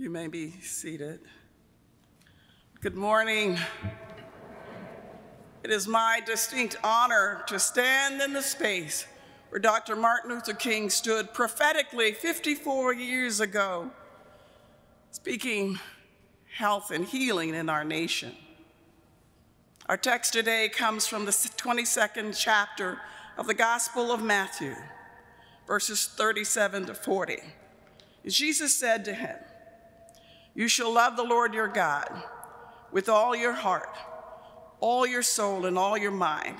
You may be seated. Good morning. It is my distinct honor to stand in the space where Dr. Martin Luther King stood prophetically 54 years ago, speaking health and healing in our nation. Our text today comes from the 22nd chapter of the Gospel of Matthew, verses 37 to 40. Jesus said to him, You shall love the Lord your God with all your heart, all your soul, and all your mind.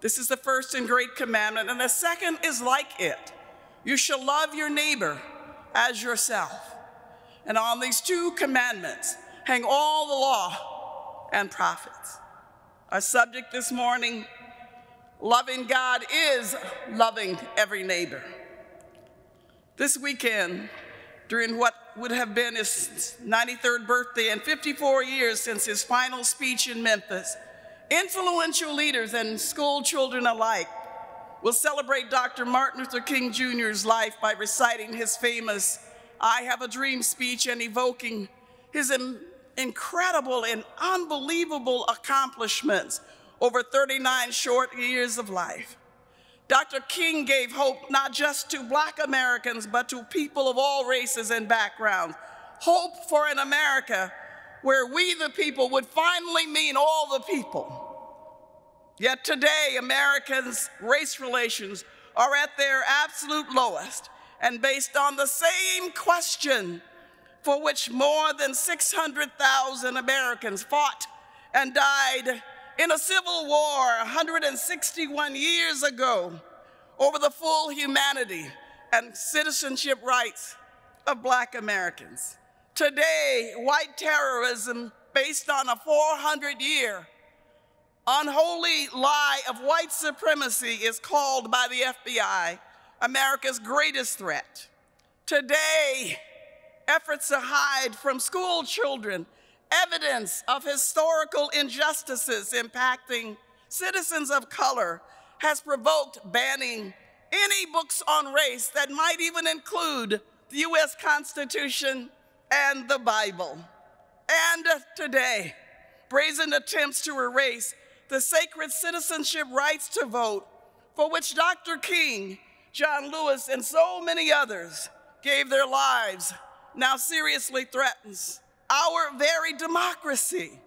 This is the first and great commandment, and the second is like it. You shall love your neighbor as yourself. And on these two commandments hang all the law and prophets. Our subject this morning loving God is loving every neighbor. This weekend, during what would have been his 93rd birthday and 54 years since his final speech in Memphis, influential leaders and school children alike will celebrate Dr. Martin Luther King Jr.'s life by reciting his famous I Have a Dream speech and evoking his incredible and unbelievable accomplishments over 39 short years of life. Dr. King gave hope not just to black Americans, but to people of all races and backgrounds. Hope for an America where we the people would finally mean all the people. Yet today, Americans' race relations are at their absolute lowest and based on the same question for which more than 600,000 Americans fought and died in a civil war 161 years ago over the full humanity and citizenship rights of black Americans. Today, white terrorism based on a 400 year unholy lie of white supremacy is called by the FBI America's greatest threat. Today, efforts to hide from school children evidence of historical injustices impacting citizens of color has provoked banning any books on race that might even include the US Constitution and the Bible. And today, brazen attempts to erase the sacred citizenship rights to vote for which Dr. King, John Lewis, and so many others gave their lives now seriously threatens our very democracy.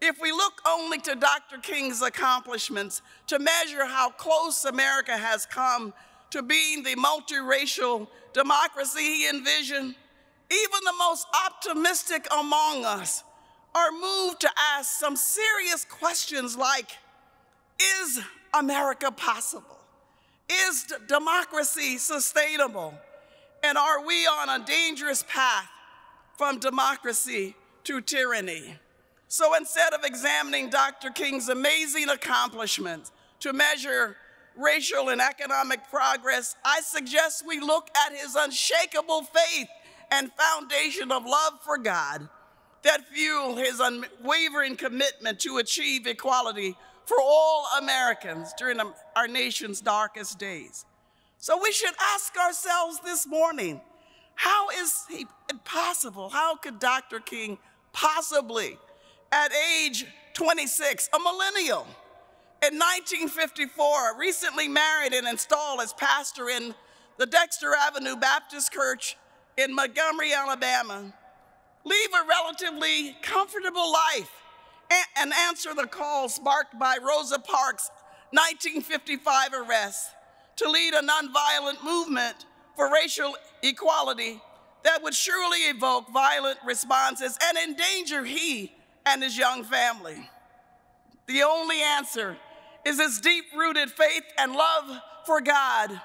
If we look only to Dr. King's accomplishments to measure how close America has come to being the multiracial democracy he envisioned, even the most optimistic among us are moved to ask some serious questions like, is America possible? Is democracy sustainable? And are we on a dangerous path from democracy to tyranny? So instead of examining Dr. King's amazing accomplishments to measure racial and economic progress, I suggest we look at his unshakable faith and foundation of love for God that fuel his unwavering commitment to achieve equality for all Americans during our nation's darkest days. So we should ask ourselves this morning, how is it possible? How could Dr. King possibly, at age 26, a millennial, in 1954, recently married and installed as pastor in the Dexter Avenue Baptist Church in Montgomery, Alabama, leave a relatively comfortable life and answer the call sparked by Rosa Parks' 1955 arrest to lead a nonviolent movement for racial equality that would surely evoke violent responses and endanger he and his young family. The only answer is his deep rooted faith and love for God,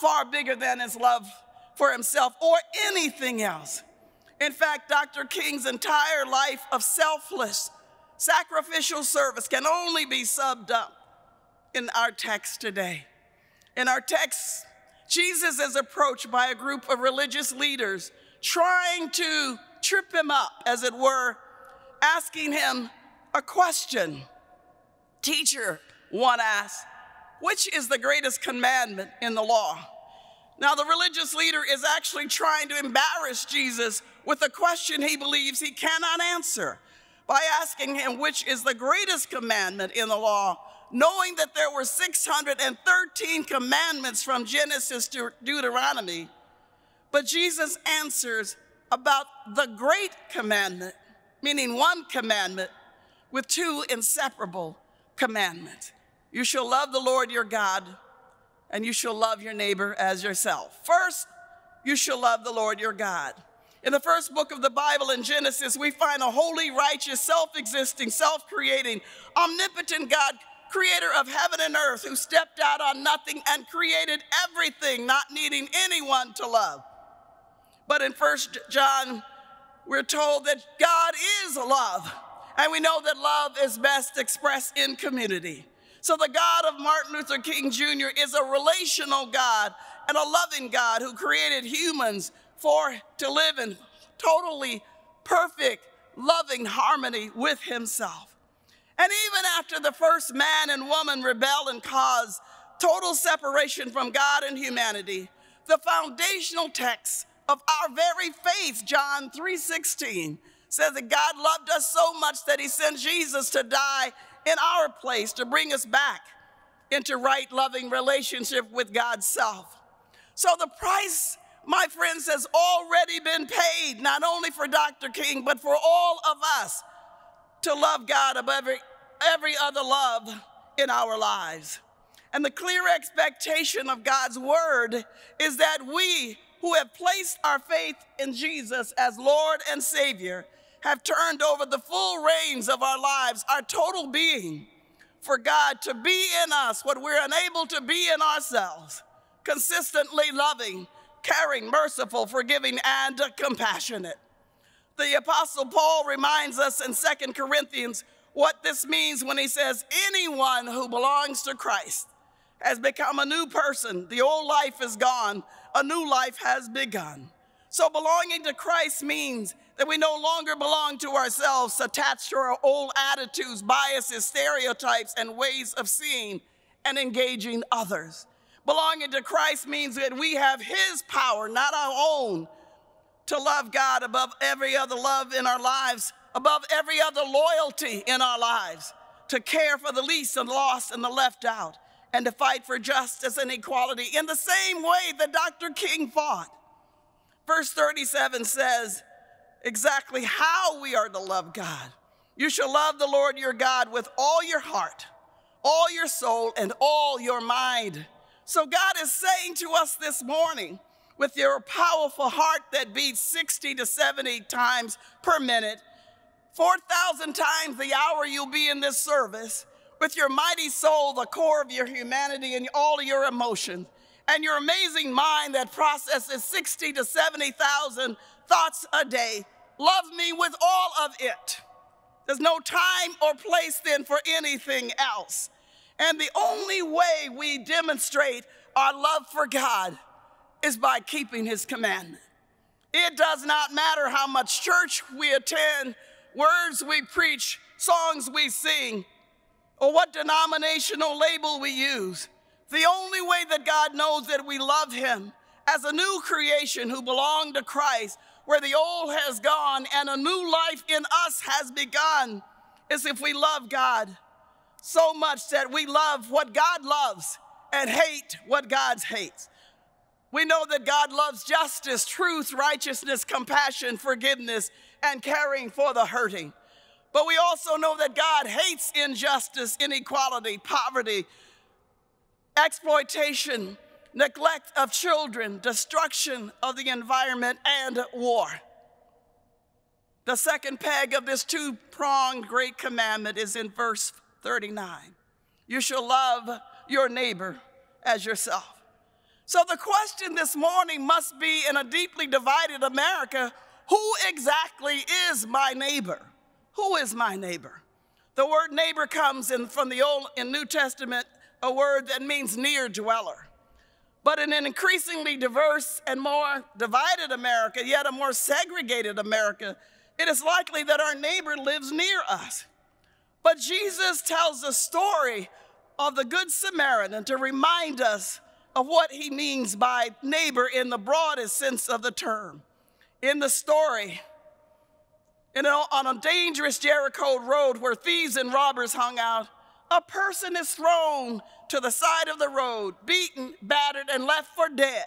far bigger than his love for himself or anything else. In fact, Dr. King's entire life of selfless, sacrificial service can only be summed up in our text today. In our text, Jesus is approached by a group of religious leaders trying to trip him up, as it were, asking him a question. Teacher, one asks, which is the greatest commandment in the law? Now, the religious leader is actually trying to embarrass Jesus with a question he believes he cannot answer by asking him which is the greatest commandment in the law, knowing that there were 613 commandments from Genesis to Deuteronomy. But Jesus answers about the great commandment, meaning one commandment with two inseparable commandments. You shall love the Lord your God, and you shall love your neighbor as yourself. First, you shall love the Lord your God. In the first book of the Bible in Genesis, we find a holy, righteous, self existing, self creating, omnipotent God, creator of heaven and earth, who stepped out on nothing and created everything, not needing anyone to love. But in First John, we're told that God is love, and we know that love is best expressed in community. So the God of Martin Luther King Jr. is a relational God and a loving God who created humans for to live in totally perfect, loving harmony with himself. And even after the first man and woman rebel and cause total separation from God and humanity, the foundational text of our very faith, John 3:16, says that God loved us so much that he sent Jesus to die in our place to bring us back into right loving relationship with God's self. So the price my friends, has already been paid, not only for Dr. King, but for all of us to love God above every, every other love in our lives. And the clear expectation of God's word is that we who have placed our faith in Jesus as Lord and Savior have turned over the full reins of our lives, our total being, for God to be in us what we're unable to be in ourselves, consistently loving caring, merciful, forgiving, and compassionate. The Apostle Paul reminds us in Second Corinthians what this means when he says, Anyone who belongs to Christ has become a new person. The old life is gone, a new life has begun. So, belonging to Christ means that we no longer belong to ourselves, attached to our old attitudes, biases, stereotypes, and ways of seeing and engaging others. Belonging to Christ means that we have His power, not our own, to love God above every other love in our lives, above every other loyalty in our lives, to care for the least and lost and the left out, and to fight for justice and equality in the same way that Dr. King fought. Verse 37 says exactly how we are to love God. You shall love the Lord your God with all your heart, all your soul, and all your mind. So God is saying to us this morning, with your powerful heart that beats 60 to 70 times per minute, 4,000 times the hour you'll be in this service, with your mighty soul, the core of your humanity and all of your emotions, and your amazing mind that processes 60 to 70,000 thoughts a day, love me with all of it. There's no time or place then for anything else. And the only way we demonstrate our love for God is by keeping His commandment. It does not matter how much church we attend, words we preach, songs we sing, or what denominational label we use. The only way that God knows that we love Him as a new creation who belong to Christ, where the old has gone and a new life in us has begun, is if we love God so much that we love what God loves and hate what God hates. We know that God loves justice, truth, righteousness, compassion, forgiveness, and caring for the hurting. But we also know that God hates injustice, inequality, poverty, exploitation, neglect of children, destruction of the environment, and war. The second peg of this two pronged great commandment is in verse 39. You shall love your neighbor as yourself. So the question this morning must be in a deeply divided America who exactly is my neighbor? Who is my neighbor? The word neighbor comes in from the Old and New Testament, a word that means near dweller. But in an increasingly diverse and more divided America, yet a more segregated America, it is likely that our neighbor lives near us. But Jesus tells the story of the Good Samaritan to remind us of what he means by neighbor in the broadest sense of the term. In the story, in a, on a dangerous Jericho road where thieves and robbers hung out, a person is thrown to the side of the road, beaten, battered, and left for dead.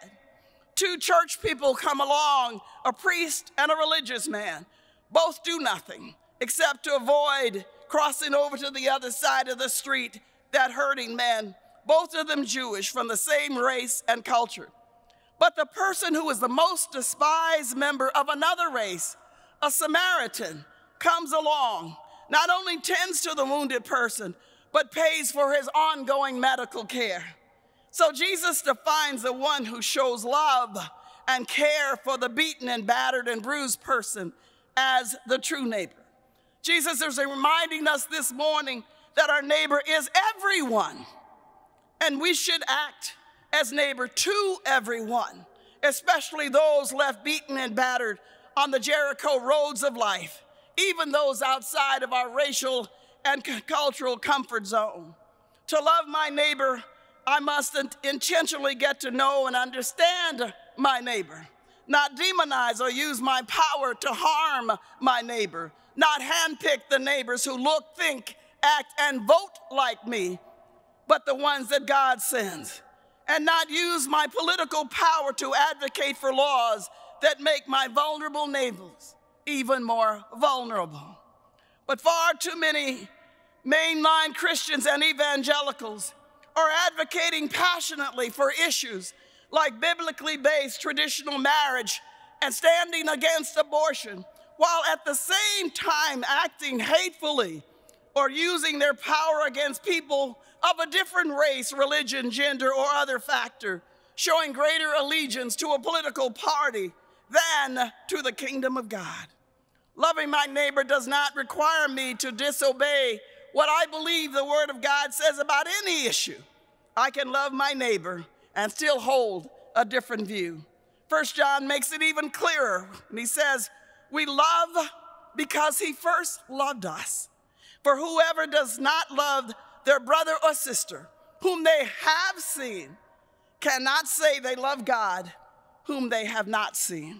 Two church people come along, a priest and a religious man. Both do nothing except to avoid crossing over to the other side of the street, that hurting man, both of them Jewish from the same race and culture. But the person who is the most despised member of another race, a Samaritan, comes along, not only tends to the wounded person, but pays for his ongoing medical care. So Jesus defines the one who shows love and care for the beaten and battered and bruised person as the true neighbor. Jesus is reminding us this morning that our neighbor is everyone, and we should act as neighbor to everyone, especially those left beaten and battered on the Jericho roads of life, even those outside of our racial and cultural comfort zone. To love my neighbor, I must intentionally get to know and understand my neighbor, not demonize or use my power to harm my neighbor, not handpick the neighbors who look, think, act, and vote like me, but the ones that God sends, and not use my political power to advocate for laws that make my vulnerable neighbors even more vulnerable. But far too many mainline Christians and evangelicals are advocating passionately for issues like biblically based traditional marriage and standing against abortion, while at the same time acting hatefully or using their power against people of a different race, religion, gender, or other factor, showing greater allegiance to a political party than to the kingdom of God. Loving my neighbor does not require me to disobey what I believe the Word of God says about any issue. I can love my neighbor and still hold a different view. First John makes it even clearer, and he says, We love because he first loved us. For whoever does not love their brother or sister, whom they have seen, cannot say they love God, whom they have not seen.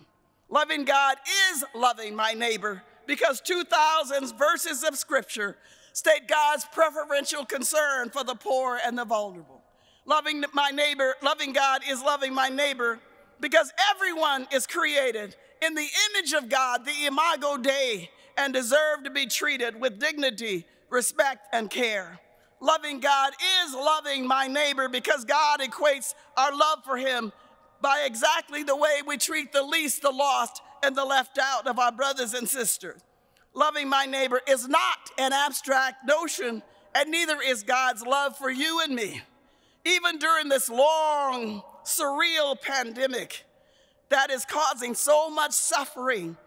Loving God is loving my neighbor because 2,000 verses of scripture state God's preferential concern for the poor and the vulnerable. Loving my neighbor, loving God is loving my neighbor because everyone is created in the image of God, the imago Dei, and deserve to be treated with dignity, respect, and care. Loving God is loving my neighbor because God equates our love for him by exactly the way we treat the least, the lost, and the left out of our brothers and sisters loving my neighbor is not an abstract notion, and neither is God's love for you and me. Even during this long, surreal pandemic that is causing so much suffering,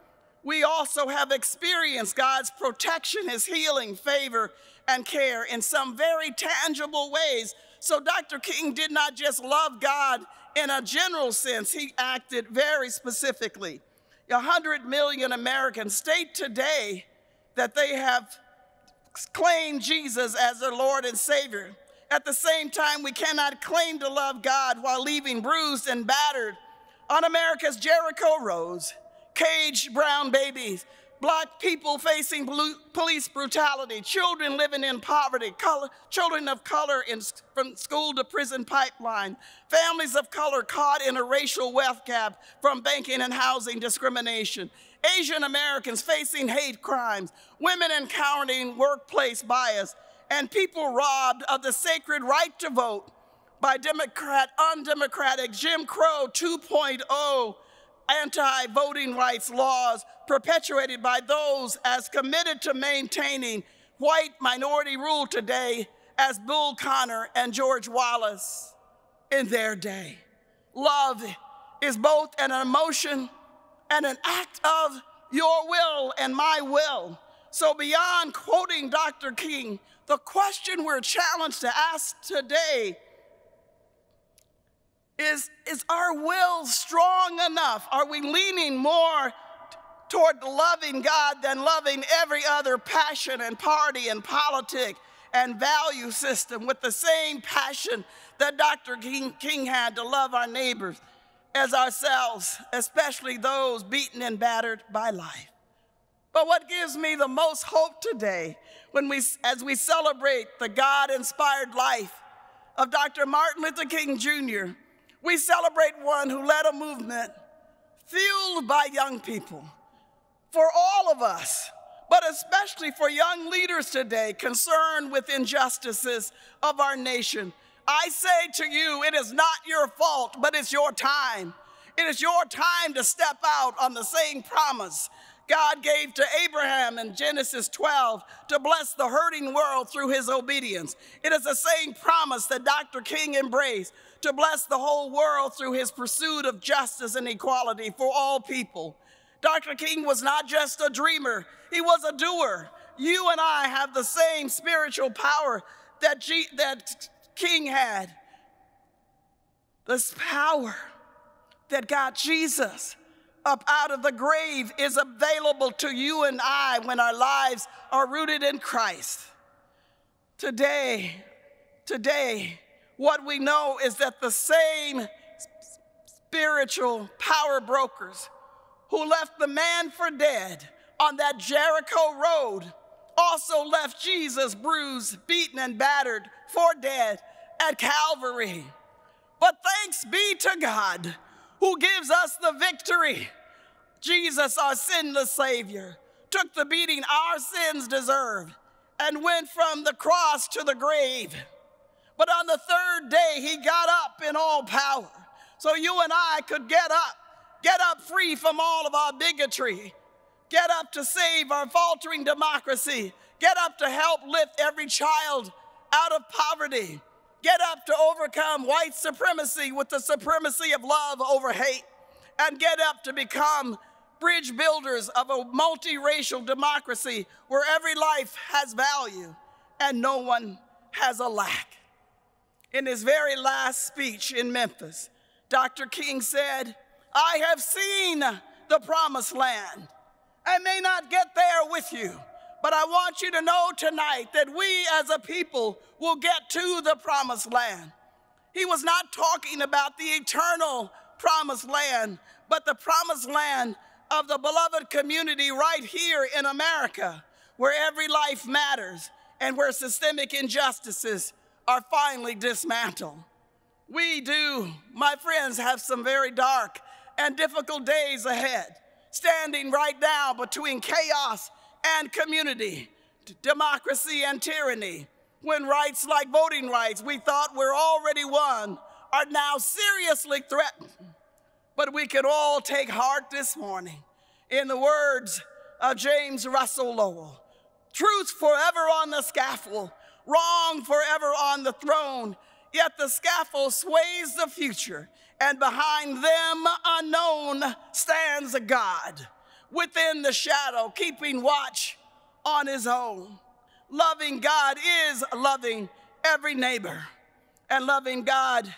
we also have experienced God's protection, His healing, favor, and care in some very tangible ways. So Dr. King did not just love God in a general sense, he acted very specifically. 100 million Americans state today that they have claimed Jesus as their Lord and Savior. At the same time, we cannot claim to love God while leaving bruised and battered on America's Jericho roads, caged brown babies, black people facing police brutality, children living in poverty, color, children of color in, from school to prison pipeline, families of color caught in a racial wealth gap from banking and housing discrimination, Asian Americans facing hate crimes, women encountering workplace bias, and people robbed of the sacred right to vote by Democrat, undemocratic Jim Crow 2.0 anti-voting rights laws perpetuated by those as committed to maintaining white minority rule today as Bull Connor and George Wallace in their day. Love is both an emotion and an act of your will and my will. So, beyond quoting Dr. King, the question we're challenged to ask today is Is our will strong enough? Are we leaning more toward loving God than loving every other passion and party and politic and value system with the same passion that Dr. King, King had to love our neighbors as ourselves, especially those beaten and battered by life. But what gives me the most hope today when we, as we celebrate the God inspired life of Dr. Martin Luther King Jr., we celebrate one who led a movement fueled by young people for all of us, but especially for young leaders today concerned with injustices of our nation. I say to you, it is not your fault, but it's your time. It is your time to step out on the same promise God gave to Abraham in Genesis 12 to bless the hurting world through his obedience. It is the same promise that Dr. King embraced to bless the whole world through his pursuit of justice and equality for all people. Dr. King was not just a dreamer, he was a doer. You and I have the same spiritual power that, G- that King had. This power that got Jesus up out of the grave is available to you and I when our lives are rooted in Christ. Today, today, what we know is that the same spiritual power brokers who left the man for dead on that Jericho road also left Jesus bruised, beaten, and battered for dead at Calvary. But thanks be to God who gives us the victory. Jesus, our sinless Savior, took the beating our sins deserved and went from the cross to the grave. But on the third day, he got up in all power. So you and I could get up, get up free from all of our bigotry, get up to save our faltering democracy, get up to help lift every child out of poverty, get up to overcome white supremacy with the supremacy of love over hate, and get up to become bridge builders of a multiracial democracy where every life has value and no one has a lack. In his very last speech in Memphis, Dr. King said, I have seen the promised land. I may not get there with you, but I want you to know tonight that we as a people will get to the promised land. He was not talking about the eternal promised land, but the promised land of the beloved community right here in America, where every life matters and where systemic injustices are finally dismantled. We do, my friends, have some very dark and difficult days ahead, standing right now between chaos and community, democracy and tyranny, when rights like voting rights we thought were already won are now seriously threatened. But we could all take heart this morning in the words of James Russell Lowell truth forever on the scaffold, wrong forever on the throne, yet the scaffold sways the future, and behind them unknown stands a God within the shadow, keeping watch on his own. Loving God is loving every neighbor, and loving God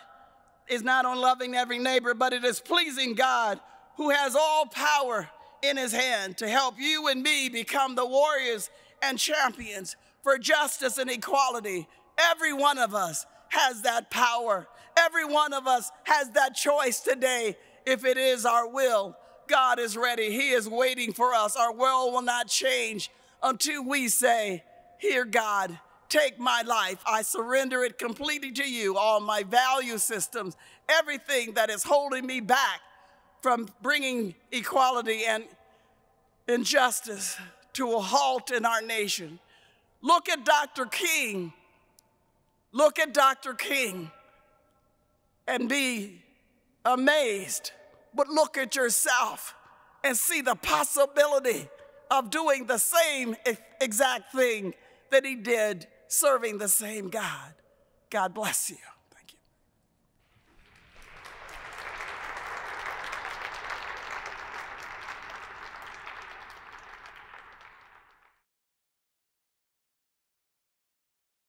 is not only loving every neighbor, but it is pleasing God who has all power in his hand to help you and me become the warriors and champions for justice and equality. Every one of us has that power. Every one of us has that choice today if it is our will. God is ready. He is waiting for us. Our world will not change until we say, Here, God, take my life. I surrender it completely to you, all my value systems, everything that is holding me back from bringing equality and injustice to a halt in our nation. Look at Dr. King. Look at Dr. King and be amazed, but look at yourself and see the possibility of doing the same exact thing that he did serving the same God. God bless you.